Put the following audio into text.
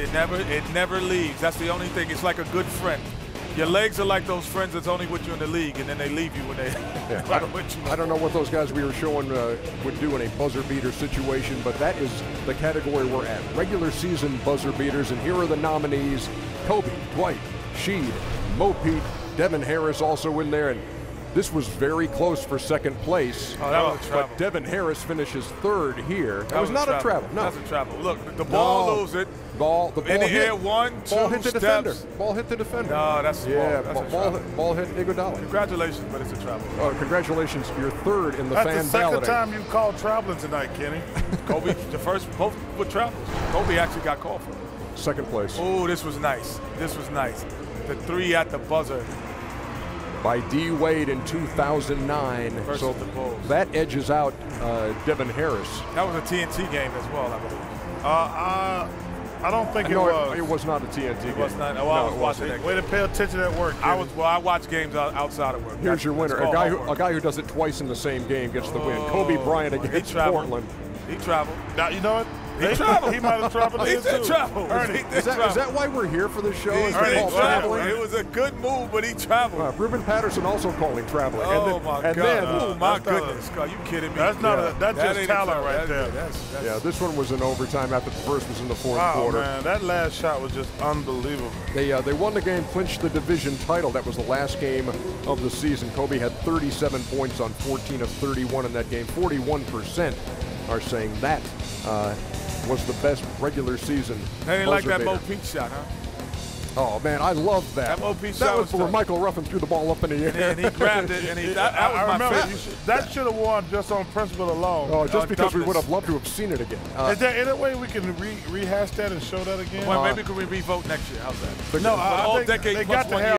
it never it never leaves. That's the only thing. It's like a good friend. Your legs are like those friends that's only with you in the league, and then they leave you when they Yeah, I, with you. I don't know what those guys we were showing uh, would do in a buzzer beater situation, but that is the category we're at. Regular season buzzer beaters, and here are the nominees Kobe, Dwight, Sheed, Mo Pete, Devin Harris also in there. And this was very close for second place. Oh, that was a travel. But Devin Harris finishes third here. That, That was, not a travel. No. That's a travel. Look, the ball No. lose it. Ball, the ball In the hit. air, one, ball two hit the steps. defender. Ball hit the defender. No, that's yeah. Ball, a ball, hit, ball hit Iguodala. Congratulations, but it's a travel. Uh, congratulations, you're third in the fan battle. That's the second time you called traveling tonight, Kenny. Kobe, the first, both were travels. Kobe actually got called for. it. Second place Oh, this was nice. This was nice. The three at the buzzer. By D Wade in 2009. Versus so the Bulls. that edges out uh, Devin Harris. That was a TNT game as well, I believe. Uh, uh, I don't think it was. it was not a TNT game. was not- oh, no, I was it watching wasn't. that Way to pay attention at work. I was well. I watch games outside of work. Here's That's- your winner. A guy, who, a guy who does it twice in the same game gets the win. Kobe Oh, Bryant against traveled. Portland. He traveled. Now, you know what? He traveled. He might have traveled He in did too. travel. Ernie, He did Is that, that why we're here for this show? He Is Ernie, it did called travel. traveling? It was a good move, but he traveled. Uh, Ruben Patterson also calling traveling. oh and then, my and God! Then, oh my that's a- goodness! God, you kidding me? That's not Yeah. a. That's That just ain't talent travel. right there. That's, that's, that's, yeah, this one was in overtime after the first was in the fourth Wow, quarter. man, that last shot was just unbelievable. They uh, they won the game, clinched the division title. That was the last game of the season. Kobe had 37 points on 14 of 31 in that game. 41% are saying that uh, was the best regular season. They didn't like that Mo beater. Pete shot, huh? Oh man, I love that. That Mo Pete that shot was was where tough. Michael Ruffin threw the ball up in the air. And, he- and he grabbed it, and he that, that I, was I my remember favorite. you should- that should have won just on principle alone. Oh, just Oh, because we would have loved to have seen it again. Uh, Is there any way we can re- rehash that and show that again? Well, maybe could we revote next year? How's that? the- no, For I, all I think decade they plus got to have